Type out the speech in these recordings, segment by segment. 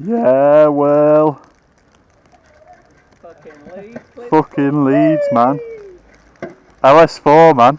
Yeah, well. Fucking Leeds, please. Fucking Leeds, man. LS4, man.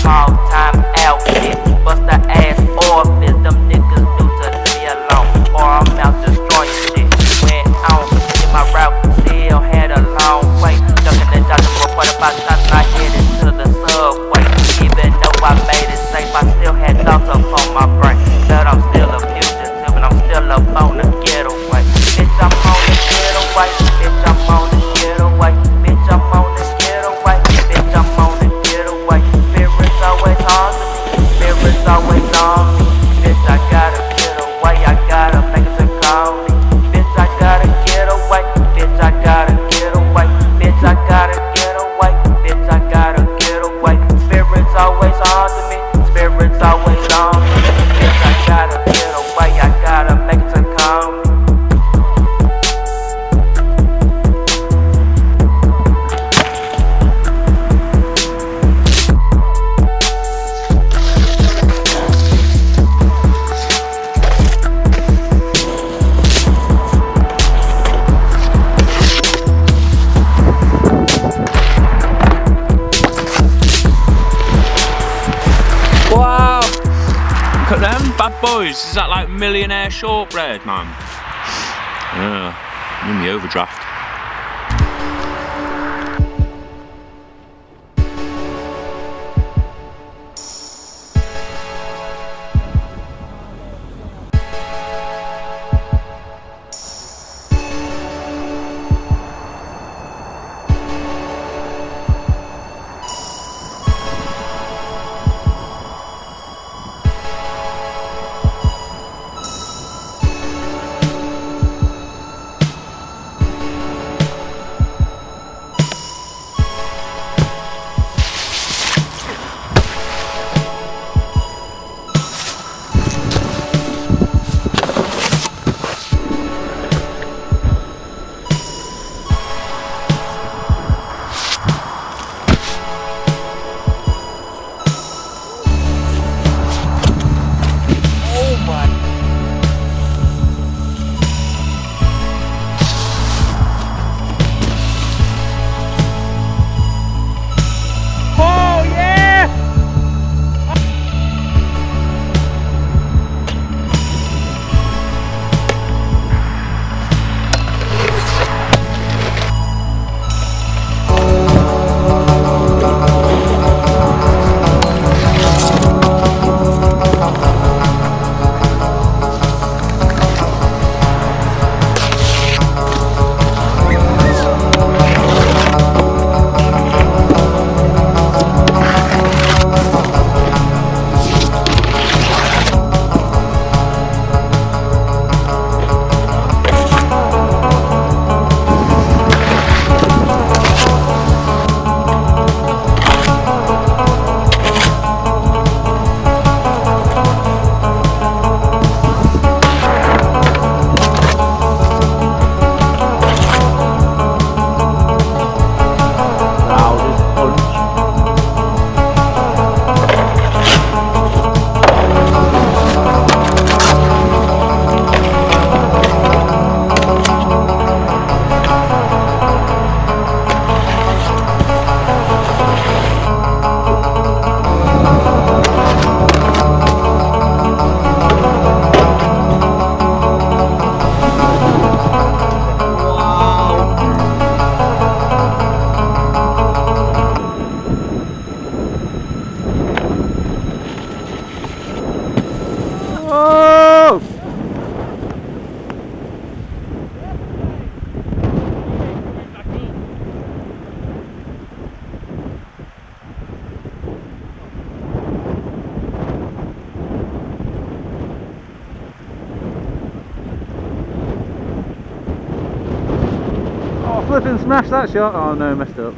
Small time outfit, bust the ass orphan. Them niggas do to me alone, or I'm out destroying shit. Went on in my route, still had a long way. Ducking and dodging for what about times I headed to the subway. Even though I made it safe, I still had thoughts upon my brain. Bad boys, is that like millionaire shortbread, man? Yeah, I'm in the overdraft. Flipping smash that shot. Oh no, messed up.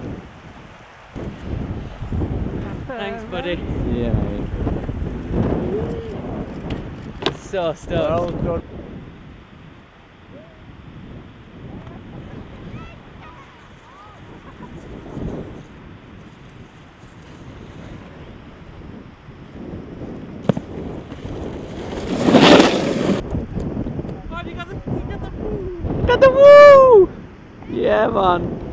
Thanks, buddy. Yeah, mate. So stoked. done. Got the woo! Yeah, man.